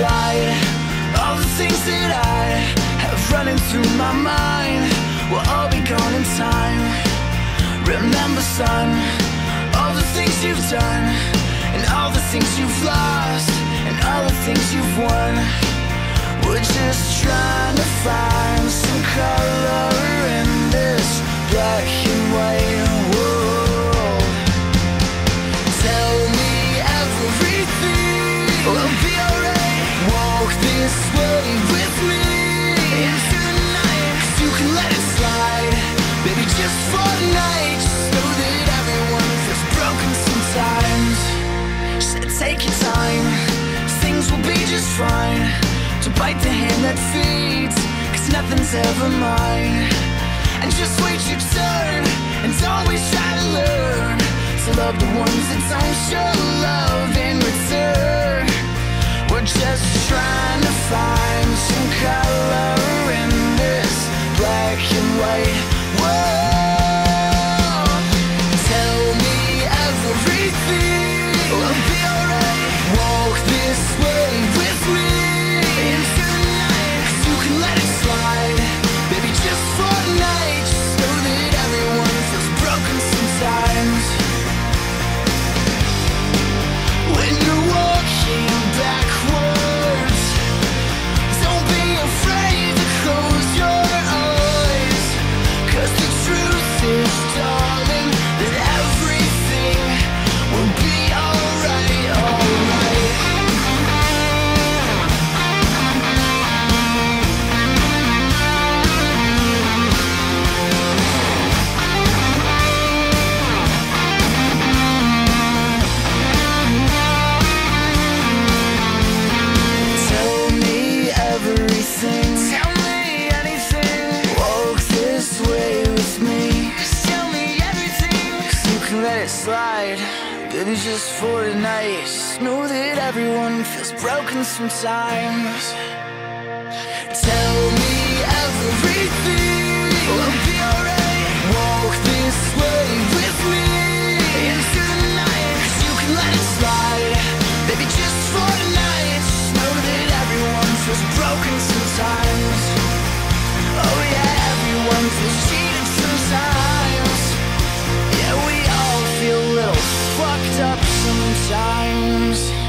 slide. All the things that I have running through my mind will all be gone in time. Remember, son, all the things you've done, and all the things you've lost, and all the things you've won. We're just trying to find nothing's ever mine. And just wait your turn, and always try to learn to love the ones that don't show love in return. Slide. Baby, just for tonight. Know that everyone feels broken sometimes. Tell me everything. sometimes.